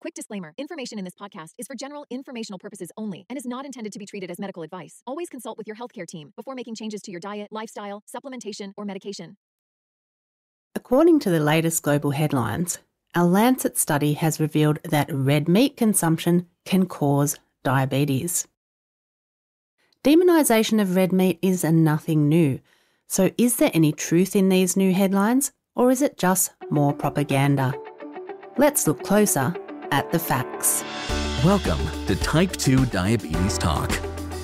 Quick disclaimer information in this podcast is for general informational purposes only and is not intended to be treated as medical advice. Always consult with your healthcare team before making changes to your diet, lifestyle, supplementation, or medication. According to the latest global headlines, a Lancet study has revealed that red meat consumption can cause diabetes. Demonisation of red meat is nothing new. So, is there any truth in these new headlines, or is it just more propaganda? Let's look closer at the facts. Welcome to Type 2 Diabetes Talk,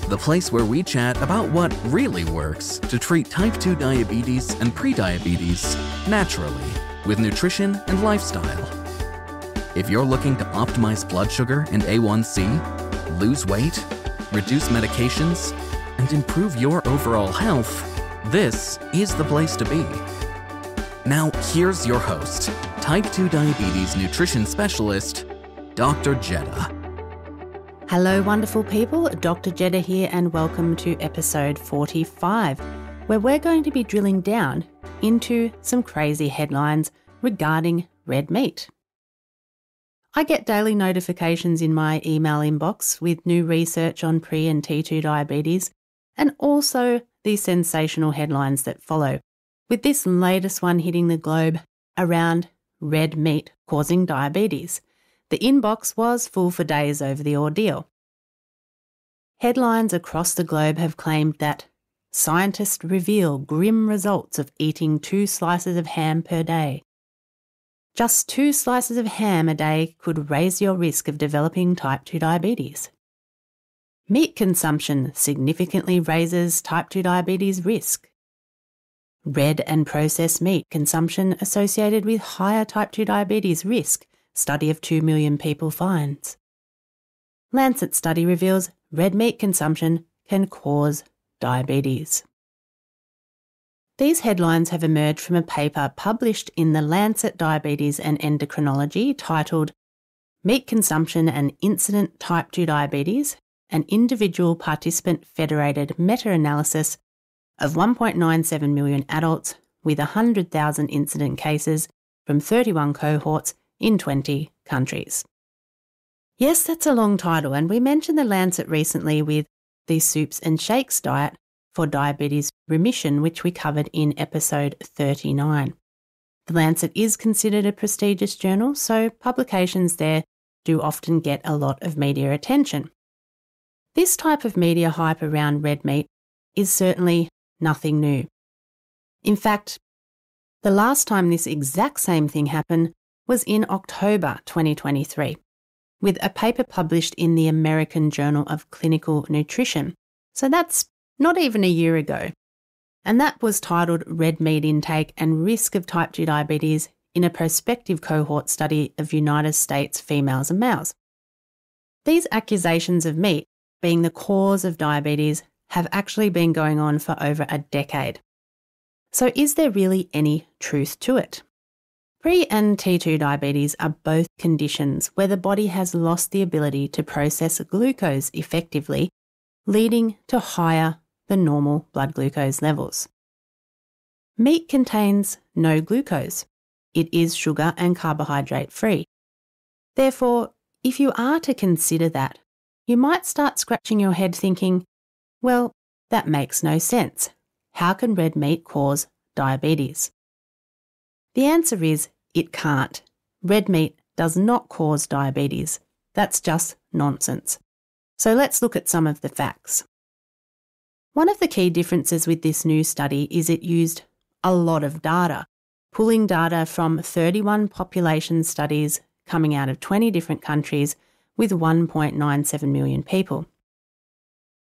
the place where we chat about what really works to treat type 2 diabetes and prediabetes naturally with nutrition and lifestyle. If you're looking to optimize blood sugar and A1C, lose weight, reduce medications, and improve your overall health, this is the place to be. Now, here's your host, type 2 diabetes nutrition specialist, Dr. Jedha. Hello, wonderful people. Dr. Jedha here, and welcome to episode 45, where we're going to be drilling down into some crazy headlines regarding red meat. I get daily notifications in my email inbox with new research on pre and T2 diabetes, and also the sensational headlines that follow, with this latest one hitting the globe around red meat causing diabetes. The inbox was full for days over the ordeal. Headlines across the globe have claimed that scientists reveal grim results of eating two slices of ham per day. Just two slices of ham a day could raise your risk of developing type 2 diabetes. Meat consumption significantly raises type 2 diabetes risk. Red and processed meat consumption associated with higher type 2 diabetes risk, study of 2 million people finds. Lancet study reveals red meat consumption can cause diabetes. These headlines have emerged from a paper published in the Lancet Diabetes and Endocrinology titled Meat Consumption and Incident Type 2 Diabetes, an individual participant federated meta analysis of 1.97 million adults with 100,000 incident cases from 31 cohorts in 20 countries. Yes, that's a long title, and we mentioned the Lancet recently with the soups and shakes diet, for diabetes remission, which we covered in episode 39. The Lancet is considered a prestigious journal, so publications there do often get a lot of media attention. This type of media hype around red meat is certainly nothing new. In fact, the last time this exact same thing happened was in October 2023, with a paper published in the American Journal of Clinical Nutrition. So that's not even a year ago. And that was titled Red Meat Intake and Risk of Type 2 Diabetes in a prospective cohort study of United States females and males. These accusations of meat being the cause of diabetes have actually been going on for over a decade. So, is there really any truth to it? Pre and T2 diabetes are both conditions where the body has lost the ability to process glucose effectively, leading to higher than normal blood glucose levels. Meat contains no glucose. It is sugar and carbohydrate free. Therefore, if you are to consider that, you might start scratching your head thinking, well, that makes no sense. How can red meat cause diabetes? The answer is it can't. Red meat does not cause diabetes. That's just nonsense. So let's look at some of the facts. One of the key differences with this new study is it used a lot of data, pulling data from 31 population studies coming out of 20 different countries with 1.97 million people.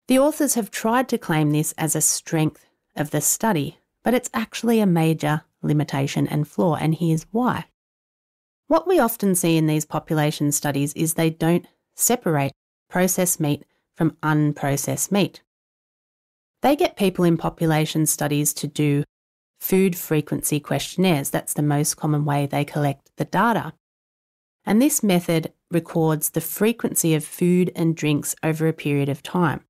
The authors have tried to claim this as a strength of the study, but it's actually a major limitation and flaw, and here's why. What we often see in these population studies is they don't separate processed meat from unprocessed meat. They get people in population studies to do food frequency questionnaires. That's the most common way they collect the data. And this method records the frequency of food and drinks over a period of time.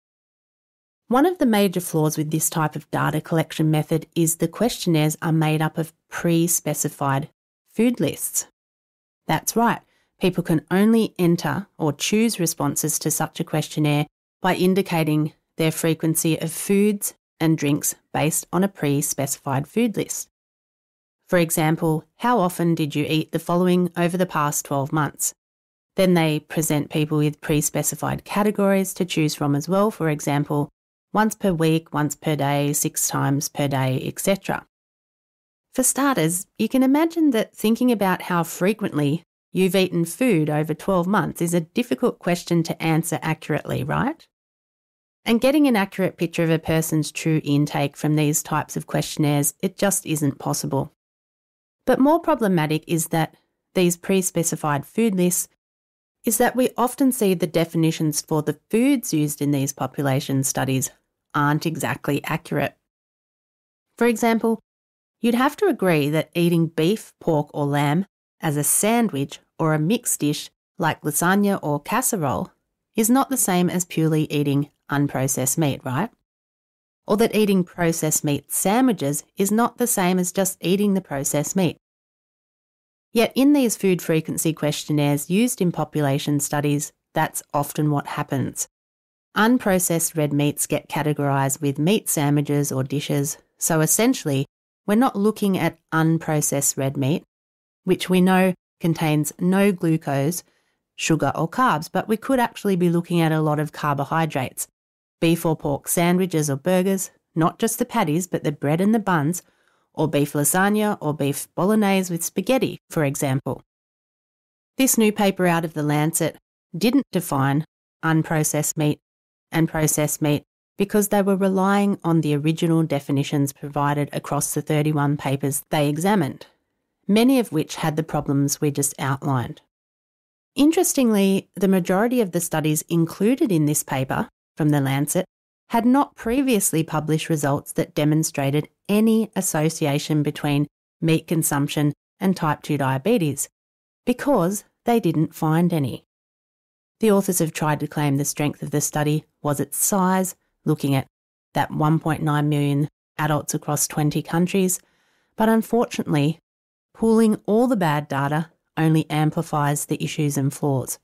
One of the major flaws with this type of data collection method is the questionnaires are made up of pre specified food lists. That's right, people can only enter or choose responses to such a questionnaire by indicating their frequency of foods and drinks based on a pre specified food list. For example, how often did you eat the following over the past 12 months? Then they present people with pre specified categories to choose from as well, for example, once per week, once per day, six times per day, etc. For starters, you can imagine that thinking about how frequently you've eaten food over 12 months is a difficult question to answer accurately, right? And getting an accurate picture of a person's true intake from these types of questionnaires, it just isn't possible. But more problematic is that these pre specified food lists is that we often see the definitions for the foods used in these population studies aren't exactly accurate. For example, you'd have to agree that eating beef, pork, or lamb as a sandwich or a mixed dish like lasagna or casserole is not the same as purely eating unprocessed meat, right? Or that eating processed meat sandwiches is not the same as just eating the processed meat. Yet, in these food frequency questionnaires used in population studies, that's often what happens. Unprocessed red meats get categorised with meat sandwiches or dishes, so essentially, we're not looking at unprocessed red meat, which we know contains no glucose, sugar, or carbs, but we could actually be looking at a lot of carbohydrates. Beef or pork sandwiches or burgers, not just the patties, but the bread and the buns, or beef lasagna or beef bolognese with spaghetti, for example. This new paper out of The Lancet didn't define unprocessed meat and processed meat because they were relying on the original definitions provided across the 31 papers they examined, many of which had the problems we just outlined. Interestingly, the majority of the studies included in this paper from The Lancet had not previously published results that demonstrated any association between meat consumption and type 2 diabetes because they didn't find any. The authors have tried to claim the strength of the study was its size, looking at that 1.9 million adults across 20 countries, but unfortunately, pooling all the bad data only amplifies the issues and flaws.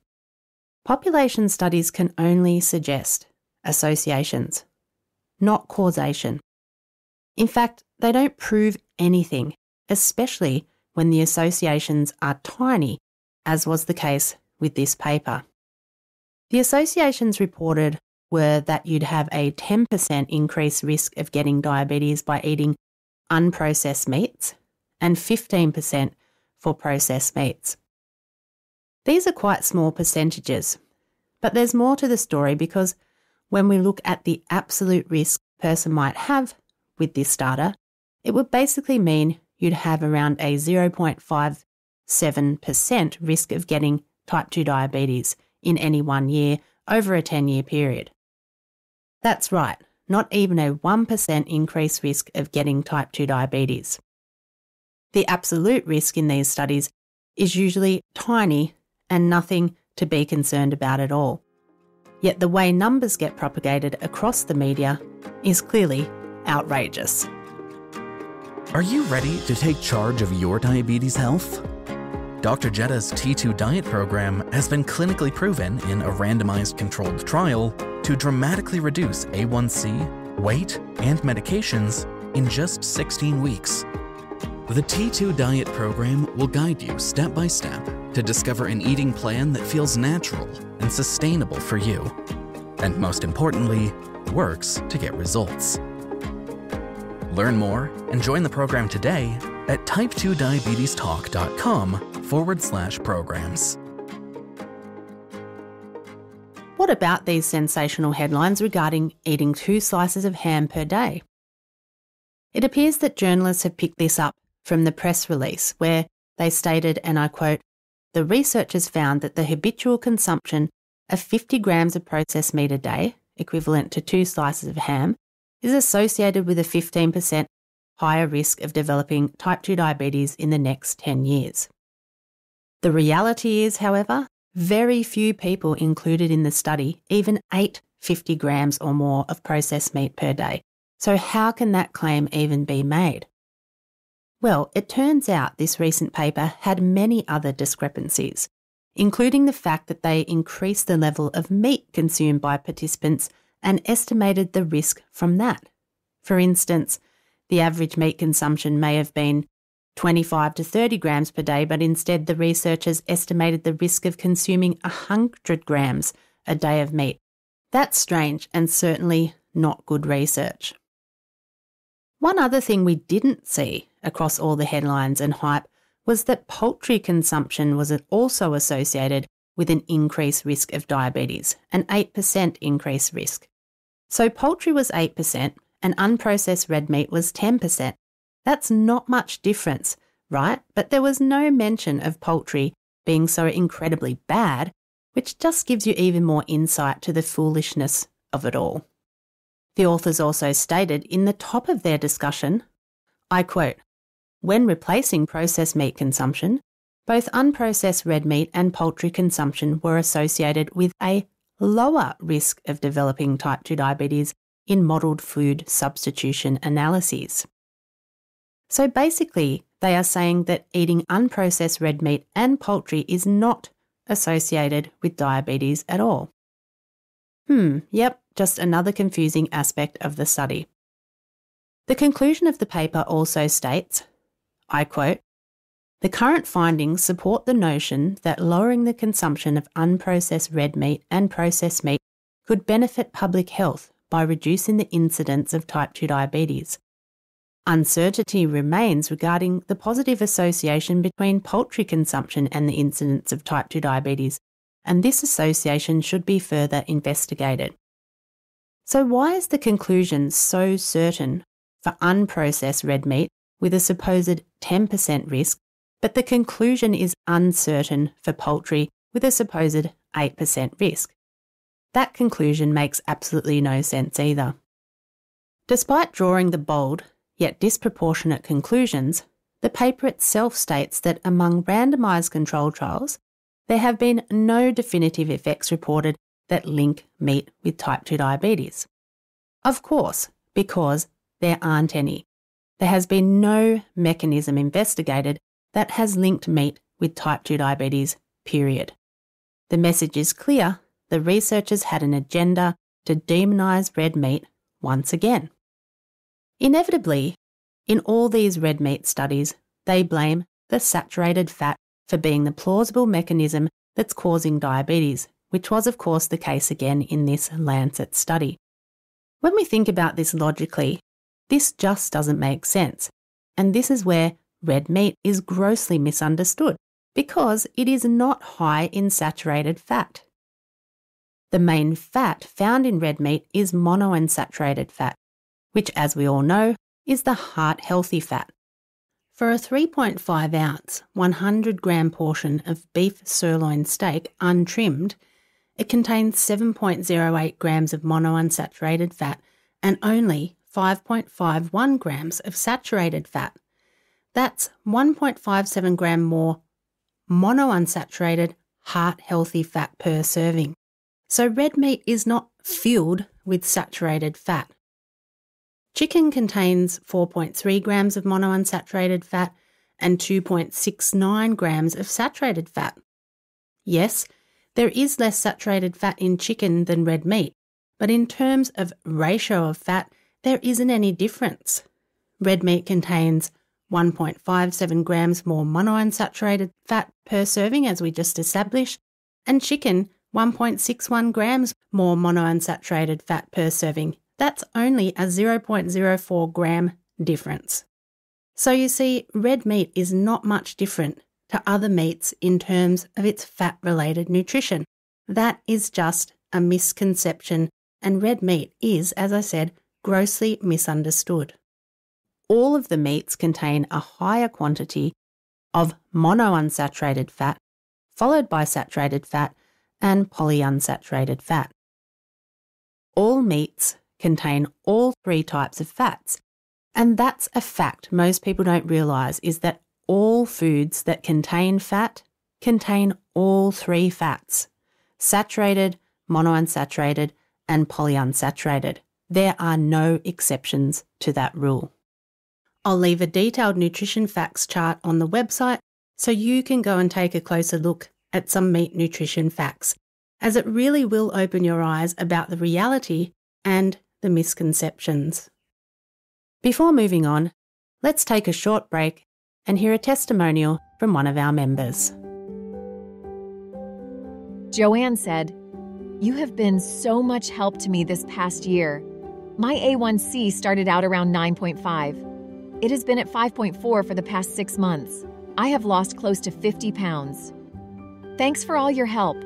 Population studies can only suggest associations, not causation. In fact, they don't prove anything, especially when the associations are tiny, as was the case with this paper. The associations reported were that you'd have a 10% increased risk of getting diabetes by eating unprocessed meats and 15% for processed meats. These are quite small percentages, but there's more to the story because when we look at the absolute risk a person might have with this data, it would basically mean you'd have around a 0.57% risk of getting type 2 diabetes in any one year over a 10 year period. That's right, not even a 1% increased risk of getting type 2 diabetes. The absolute risk in these studies is usually tiny and nothing to be concerned about at all. Yet the way numbers get propagated across the media is clearly outrageous. Are you ready to take charge of your diabetes health? Dr. Jedha's T2 diet program has been clinically proven in a randomized controlled trial to dramatically reduce A1C, weight, and medications in just 16 weeks. The T2 diet program will guide you step by step to discover an eating plan that feels natural and sustainable for you, and most importantly, works to get results. Learn more and join the program today at type2diabetestalk.com forward slash programs. What about these sensational headlines regarding eating two slices of ham per day? It appears that journalists have picked this up from the press release, where they stated, and I quote, the researchers found that the habitual consumption of 50 grams of processed meat a day, equivalent to two slices of ham, is associated with a 15% higher risk of developing type 2 diabetes in the next 10 years. The reality is, however, very few people included in the study even ate 50 grams or more of processed meat per day. So, how can that claim even be made? Well, it turns out this recent paper had many other discrepancies, including the fact that they increased the level of meat consumed by participants and estimated the risk from that. For instance, the average meat consumption may have been 25 to 30 grams per day, but instead the researchers estimated the risk of consuming 100 grams a day of meat. That's strange and certainly not good research. One other thing we didn't see across all the headlines and hype was that poultry consumption was also associated with an increased risk of diabetes, an 8% increased risk. So poultry was 8% and unprocessed red meat was 10%. That's not much difference, right? But there was no mention of poultry being so incredibly bad, which just gives you even more insight to the foolishness of it all. The authors also stated in the top of their discussion, I quote, when replacing processed meat consumption, both unprocessed red meat and poultry consumption were associated with a lower risk of developing type 2 diabetes in modelled food substitution analyses. So basically, they are saying that eating unprocessed red meat and poultry is not associated with diabetes at all. Hmm, yep, just another confusing aspect of the study. The conclusion of the paper also states I quote, the current findings support the notion that lowering the consumption of unprocessed red meat and processed meat could benefit public health by reducing the incidence of type 2 diabetes. Uncertainty remains regarding the positive association between poultry consumption and the incidence of type 2 diabetes, and this association should be further investigated. So, why is the conclusion so certain for unprocessed red meat with a supposed 10% risk, but the conclusion is uncertain for poultry with a supposed 8% risk? That conclusion makes absolutely no sense either. Despite drawing the bold yet disproportionate conclusions, the paper itself states that among randomised control trials, there have been no definitive effects reported that link meat with type 2 diabetes. Of course, because there aren't any. There has been no mechanism investigated that has linked meat with type 2 diabetes, period. The message is clear the researchers had an agenda to demonise red meat once again. Inevitably, in all these red meat studies, they blame the saturated fat for being the plausible mechanism that's causing diabetes, which was, of course, the case again in this Lancet study. When we think about this logically, this just doesn't make sense. And this is where red meat is grossly misunderstood because it is not high in saturated fat. The main fat found in red meat is monounsaturated fat, which, as we all know, is the heart healthy fat. For a 3.5 ounce, 100 gram portion of beef sirloin steak untrimmed, it contains 7.08 grams of monounsaturated fat and only 5.51 grams of saturated fat. That's 1.57 gram more monounsaturated heart healthy fat per serving. So red meat is not filled with saturated fat. Chicken contains 4.3 grams of monounsaturated fat and 2.69 grams of saturated fat. Yes, there is less saturated fat in chicken than red meat, but in terms of ratio of fat, there isn't any difference. Red meat contains 1.57 grams more monounsaturated fat per serving, as we just established, and chicken 1.61 grams more monounsaturated fat per serving, that's only a 0.04 gram difference. So you see, red meat is not much different to other meats in terms of its fat related nutrition. That is just a misconception, and red meat is, as I said, grossly misunderstood. All of the meats contain a higher quantity of monounsaturated fat, followed by saturated fat and polyunsaturated fat. All meats contain all three types of fats. And that's a fact most people don't realise is that all foods that contain fat contain all three fats saturated, monounsaturated, and polyunsaturated. There are no exceptions to that rule. I'll leave a detailed nutrition facts chart on the website so you can go and take a closer look at some meat nutrition facts, as it really will open your eyes about the reality and the misconceptions. Before moving on, let's take a short break and hear a testimonial from one of our members. Joanne said, You have been so much help to me this past year. My A1C started out around 9.5. It has been at 5.4 for the past six months. I have lost close to 50 pounds. Thanks for all your help.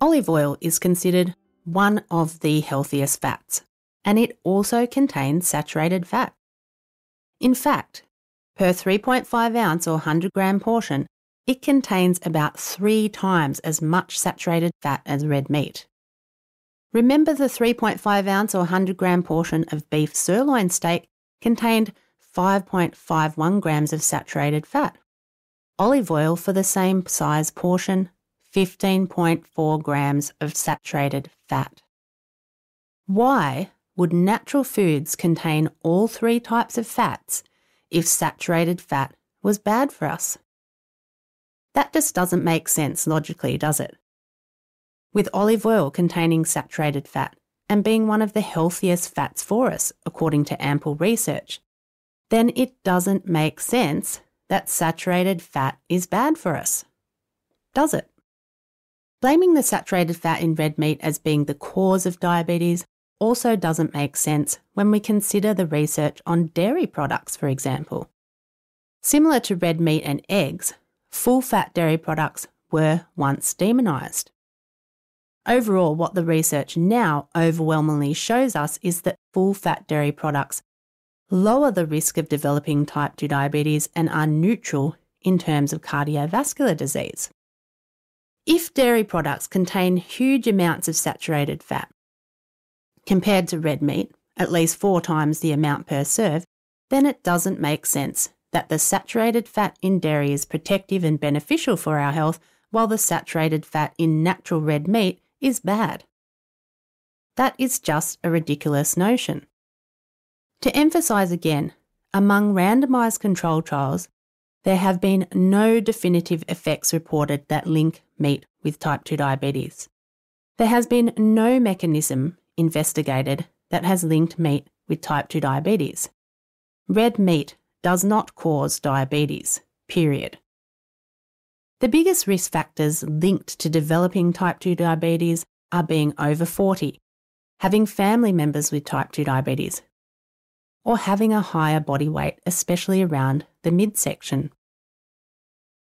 Olive oil is considered one of the healthiest fats, and it also contains saturated fat. In fact, per 3.5 ounce or 100 gram portion, it contains about three times as much saturated fat as red meat. Remember the 3.5 ounce or 100 gram portion of beef sirloin steak contained 5.51 grams of saturated fat. Olive oil for the same size portion, 15.4 grams of saturated fat. Why would natural foods contain all three types of fats if saturated fat was bad for us? That just doesn't make sense logically, does it? With olive oil containing saturated fat and being one of the healthiest fats for us, according to ample research, then it doesn't make sense that saturated fat is bad for us. Does it? Blaming the saturated fat in red meat as being the cause of diabetes also doesn't make sense when we consider the research on dairy products, for example. Similar to red meat and eggs, full fat dairy products were once demonised. Overall, what the research now overwhelmingly shows us is that full fat dairy products lower the risk of developing type 2 diabetes and are neutral in terms of cardiovascular disease. If dairy products contain huge amounts of saturated fat, compared to red meat, at least four times the amount per serve, then it doesn't make sense that the saturated fat in dairy is protective and beneficial for our health, while the saturated fat in natural red meat is bad. That is just a ridiculous notion. To emphasise again, among randomised control trials, there have been no definitive effects reported that link meat with type 2 diabetes. There has been no mechanism investigated that has linked meat with type 2 diabetes. Red meat does not cause diabetes, period. The biggest risk factors linked to developing type 2 diabetes are being over 40, having family members with type 2 diabetes, or having a higher body weight, especially around the midsection.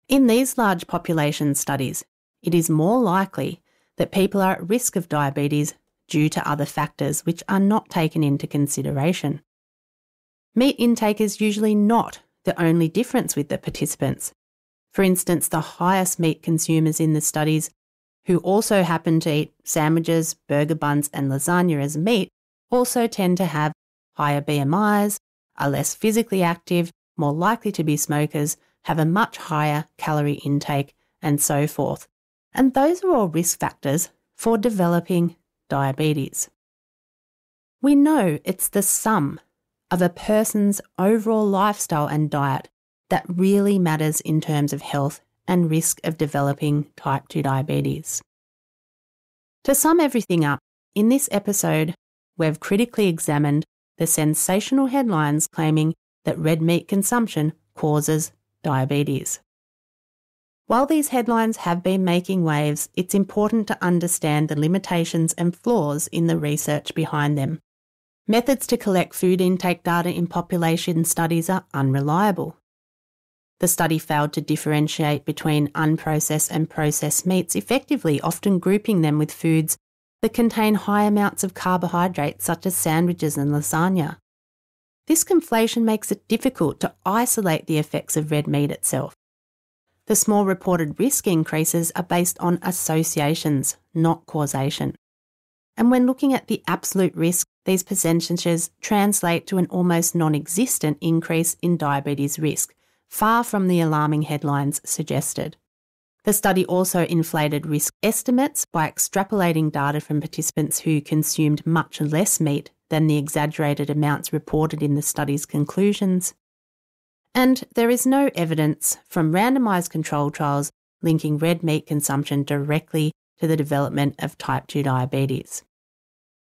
In these large population studies, it is more likely that people are at risk of diabetes due to other factors which are not taken into consideration. Meat intake is usually not the only difference with the participants. For instance, the highest meat consumers in the studies, who also happen to eat sandwiches, burger buns, and lasagna as meat, also tend to have higher BMIs, are less physically active, more likely to be smokers, have a much higher calorie intake, and so forth. And those are all risk factors for developing diabetes. We know it's the sum of a person's overall lifestyle and diet that really matters in terms of health and risk of developing type 2 diabetes. To sum everything up, in this episode, we've critically examined the sensational headlines claiming that red meat consumption causes diabetes. While these headlines have been making waves, it's important to understand the limitations and flaws in the research behind them. Methods to collect food intake data in population studies are unreliable. The study failed to differentiate between unprocessed and processed meats effectively, often grouping them with foods that contain high amounts of carbohydrates, such as sandwiches and lasagna. This conflation makes it difficult to isolate the effects of red meat itself. The small reported risk increases are based on associations, not causation. And when looking at the absolute risk, these percentages translate to an almost non existent increase in diabetes risk, far from the alarming headlines suggested. The study also inflated risk estimates by extrapolating data from participants who consumed much less meat than the exaggerated amounts reported in the study's conclusions. And there is no evidence from randomised control trials linking red meat consumption directly to the development of type 2 diabetes.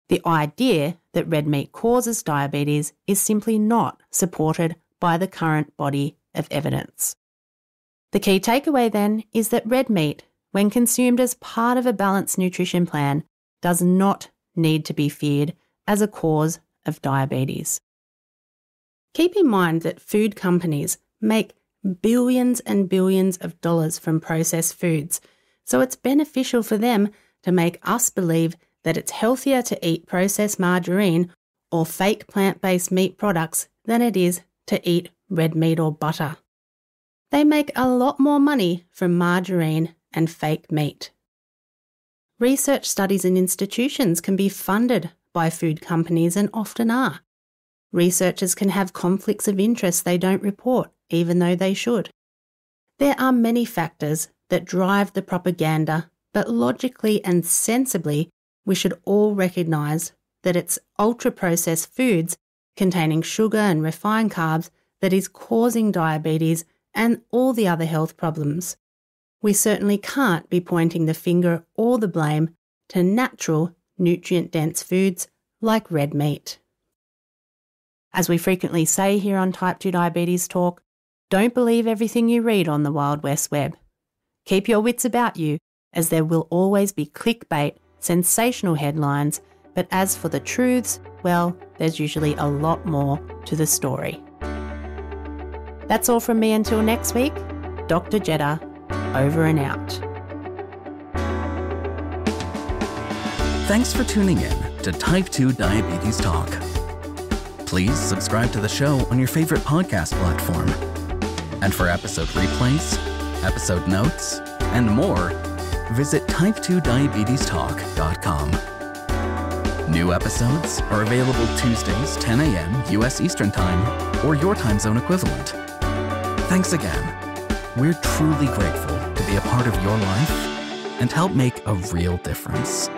The idea that red meat causes diabetes is simply not supported by the current body of evidence. The key takeaway then is that red meat, when consumed as part of a balanced nutrition plan, does not need to be feared as a cause of diabetes. Keep in mind that food companies make billions and billions of dollars from processed foods, so it's beneficial for them to make us believe that it's healthier to eat processed margarine or fake plant based meat products than it is to eat red meat or butter. They make a lot more money from margarine and fake meat. Research studies and institutions can be funded by food companies and often are. Researchers can have conflicts of interest they don't report, even though they should. There are many factors that drive the propaganda, but logically and sensibly, we should all recognise that it's ultra processed foods containing sugar and refined carbs that is causing diabetes and all the other health problems. We certainly can't be pointing the finger or the blame to natural, nutrient dense foods like red meat. As we frequently say here on Type 2 Diabetes Talk, don't believe everything you read on the Wild West Web. Keep your wits about you, as there will always be clickbait, sensational headlines, but as for the truths, well, there's usually a lot more to the story. That's all from me until next week. Dr. Jedha, over and out. Thanks for tuning in to Type 2 Diabetes Talk. Please subscribe to the show on your favorite podcast platform. And for episode replays, episode notes, and more, visit type2diabetestalk.com. New episodes are available Tuesdays, 10 a.m. US Eastern Time, or your time zone equivalent. Thanks again. We're truly grateful to be a part of your life and help make a real difference.